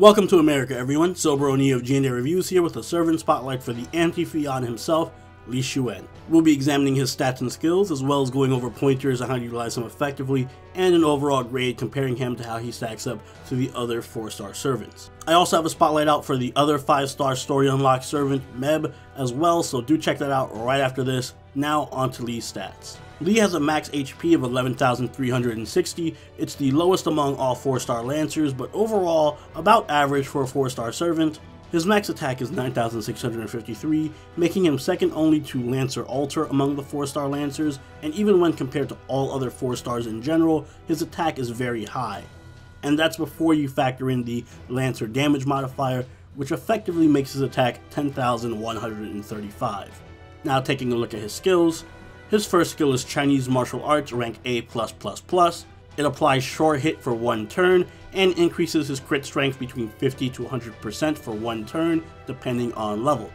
Welcome to America, everyone. Sober Oni of G&A Reviews here with a servant spotlight for the anti-Fionn himself, Li Shuwen. We'll be examining his stats and skills, as well as going over pointers on how to utilize him effectively, and an overall grade comparing him to how he stacks up to the other 4-star servants. I also have a spotlight out for the other 5-star story unlock servant, Medb, as well, so do check that out right after this. Now on to Li's stats. Li has a max HP of 11,360. It's the lowest among all 4-star Lancers, but overall about average for a 4-star Servant. His max attack is 9,653, making him second only to Lancer Alter among the 4-star Lancers, and even when compared to all other 4-stars in general, his attack is very high. And that's before you factor in the Lancer damage modifier, which effectively makes his attack 10,135. Now taking a look at his skills, his first skill is Chinese Martial Arts rank A+++. It applies sure hit for one turn and increases his crit strength between 50 to 100% for one turn, depending on level.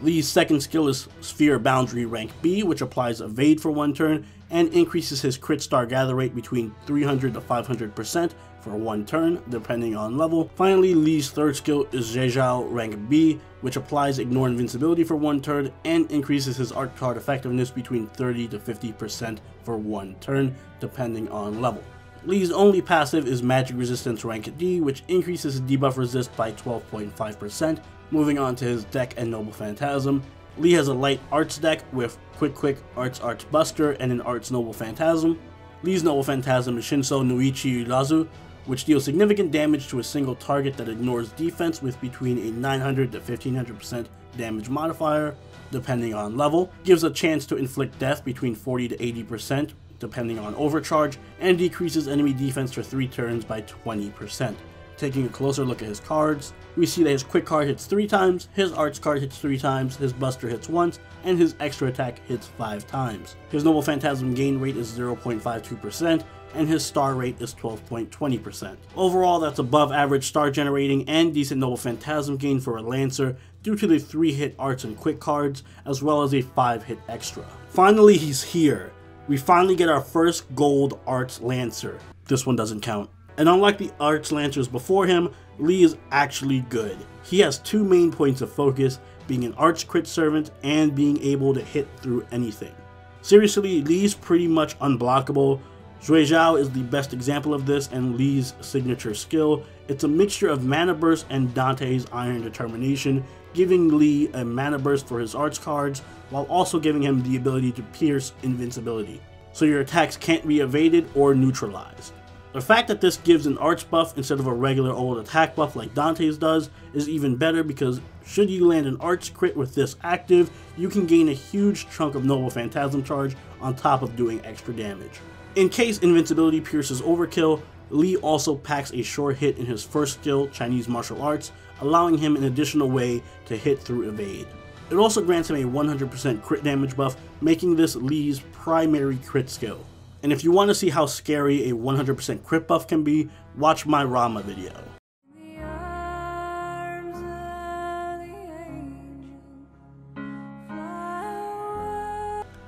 Li's second skill is Sphere Boundary rank B, which applies evade for one turn and increases his crit star gather rate between 300 to 500% for one turn, depending on level. Finally, Li's third skill is Zhui Zhao rank B, which applies Ignore Invincibility for one turn and increases his art card effectiveness between 30 to 50% for one turn, depending on level. Li's only passive is Magic Resistance rank D, which increases debuff resist by 12.5%. Moving on to his deck and Noble Phantasm, Li has a light arts deck with Quick Quick, Arts Arts Buster, and an Arts Noble Phantasm. Li's Noble Phantasm is Shinso Nuichi Urazu, which deals significant damage to a single target that ignores defense with between a 900 to 1500% damage modifier, depending on level, gives a chance to inflict death between 40 to 80%, depending on overcharge, and decreases enemy defense for 3 turns by 20%. Taking a closer look at his cards, we see that his quick card hits 3 times, his arts card hits 3 times, his buster hits once, and his extra attack hits 5 times. His Noble Phantasm gain rate is 0.52%, and his star rate is 12.20%. Overall, that's above average star generating and decent Noble Phantasm gain for a Lancer due to the 3 hit arts and quick cards, as well as a 5 hit extra. Finally, he's here. We finally get our first gold arts Lancer. This one doesn't count. And unlike the arts Lancers before him, Li is actually good. He has two main points of focus, being an arts crit servant and being able to hit through anything. Seriously, Li's pretty much unblockable, Zhui Zhao is the best example of this and Li's signature skill. It's a mixture of Mana Burst and Dante's Iron Determination, giving Li a Mana Burst for his arts cards, while also giving him the ability to pierce invincibility, so your attacks can't be evaded or neutralized. The fact that this gives an arts buff instead of a regular old attack buff like Dante's does is even better because should you land an arts crit with this active, you can gain a huge chunk of Noble Phantasm charge on top of doing extra damage. In case invincibility pierces overkill, Li also packs a sure hit in his first skill, Chinese martial arts, allowing him an additional way to hit through evade. It also grants him a 100% crit damage buff, making this Li's primary crit skill. And if you want to see how scary a 100% crit buff can be, watch my Rama video.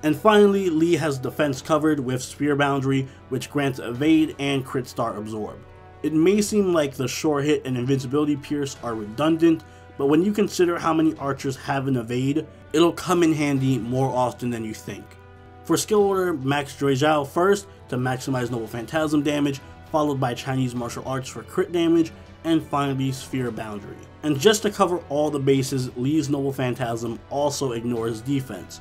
And finally, Li has defense covered with Sphere Boundary, which grants Evade and Crit Star Absorb. It may seem like the Sure Hit and Invincibility Pierce are redundant, but when you consider how many archers have an Evade, it'll come in handy more often than you think. For skill order, max Zhui Zhao first to maximize Noble Phantasm damage, followed by Chinese Martial Arts for crit damage, and finally Sphere Boundary. And just to cover all the bases, Li's Noble Phantasm also ignores defense,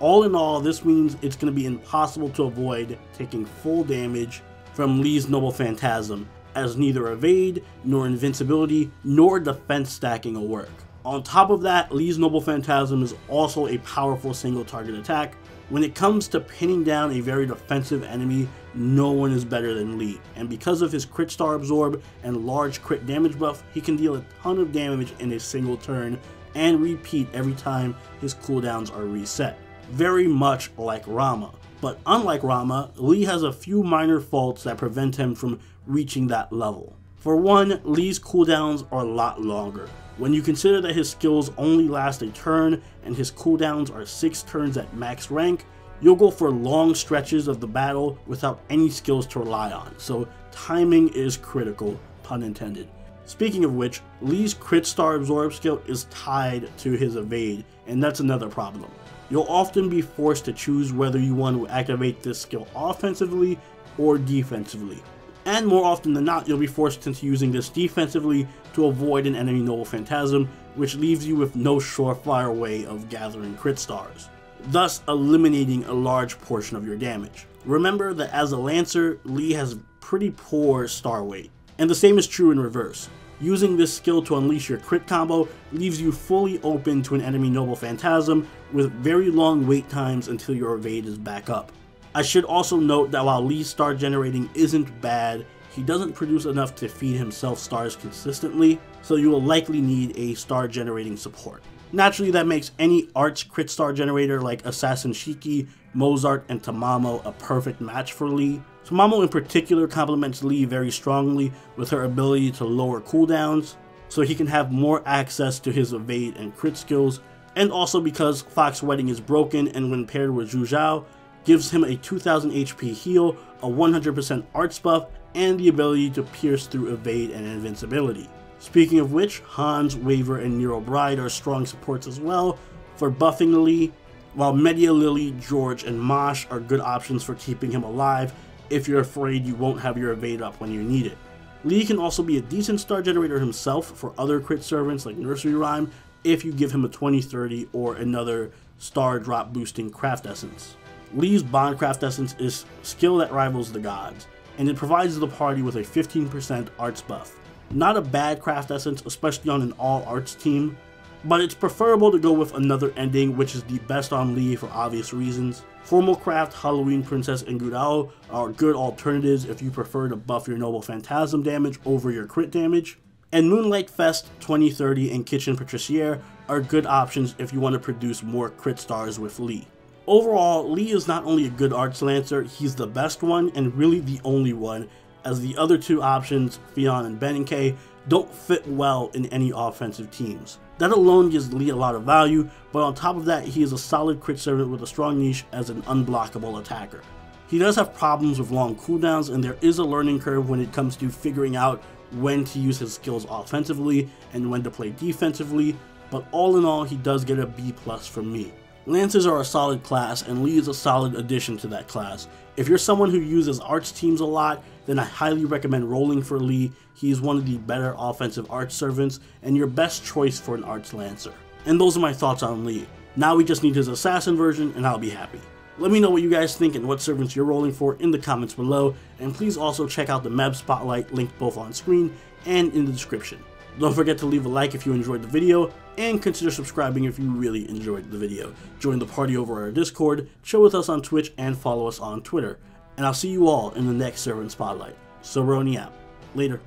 all in all, this means it's going to be impossible to avoid taking full damage from Li's Noble Phantasm, as neither evade, nor invincibility, nor defense stacking will work. On top of that, Li's Noble Phantasm is also a powerful single target attack. When it comes to pinning down a very defensive enemy, no one is better than Li, and because of his crit star absorb and large crit damage buff, he can deal a ton of damage in a single turn and repeat every time his cooldowns are reset very much like Rama. But unlike Rama, Li has a few minor faults that prevent him from reaching that level. For one, Li's cooldowns are a lot longer. When you consider that his skills only last a turn and his cooldowns are 6 turns at max rank, you'll go for long stretches of the battle without any skills to rely on, so timing is critical, pun intended. Speaking of which, Li's crit star absorb skill is tied to his evade, and that's another problem. You'll often be forced to choose whether you want to activate this skill offensively or defensively. And more often than not, you'll be forced into using this defensively to avoid an enemy Noble Phantasm, which leaves you with no surefire way of gathering crit stars, thus eliminating a large portion of your damage. Remember that as a Lancer, Li has pretty poor star weight, and the same is true in reverse. Using this skill to unleash your crit combo leaves you fully open to an enemy Noble Phantasm with very long wait times until your evade is back up. I should also note that while Li's star generating isn't bad, he doesn't produce enough to feed himself stars consistently, so you will likely need a star generating support. Naturally, that makes any arts crit star generator like Assassin Shiki, Mozart, and Tamamo a perfect match for Li, Tamamo in particular complements Li very strongly with her ability to lower cooldowns, so he can have more access to his evade and crit skills, and also because Fox Wedding is broken and when paired with Zhui Zhao, gives him a 2000 HP heal, a 100% arts buff, and the ability to pierce through evade and invincibility. Speaking of which, Hans, Waver, and Nero Bride are strong supports as well for buffing Li, while Medea Lily, George, and Mash are good options for keeping him alive if you're afraid you won't have your evade up when you need it. Li can also be a decent star generator himself for other crit servants like Nursery Rhyme if you give him a 2030 or another star drop boosting craft essence. Li's Bond craft essence is skill that rivals the gods, and it provides the party with a 15% arts buff. Not a bad craft essence, especially on an all arts team, but it's preferable to go with another ending which is the best on Li for obvious reasons. Formal Craft, Halloween Princess, and Gudao are good alternatives if you prefer to buff your Noble Phantasm damage over your crit damage. And Moonlight Fest, 2030, and Kitchen Patissiere are good options if you want to produce more crit stars with Li. Overall, Li is not only a good Arts Lancer, he's the best one and really the only one, as the other two options, Fionn and Benkei, don't fit well in any offensive teams. That alone gives Li a lot of value, but on top of that, he is a solid crit servant with a strong niche as an unblockable attacker. He does have problems with long cooldowns, and there is a learning curve when it comes to figuring out when to use his skills offensively and when to play defensively, but all in all, he does get a B plus from me. Lancers are a solid class, and Li is a solid addition to that class. If you're someone who uses arch teams a lot, then I highly recommend rolling for Li. He is one of the better offensive arts servants, and your best choice for an arts lancer. And those are my thoughts on Li. Now we just need his assassin version, and I'll be happy. Let me know what you guys think and what servants you're rolling for in the comments below, and please also check out the Medb Spotlight linked both on screen and in the description. Don't forget to leave a like if you enjoyed the video, and consider subscribing if you really enjoyed the video. Join the party over our Discord, chill with us on Twitch, and follow us on Twitter. And I'll see you all in the next Servant Spotlight. Soberoni out. Later.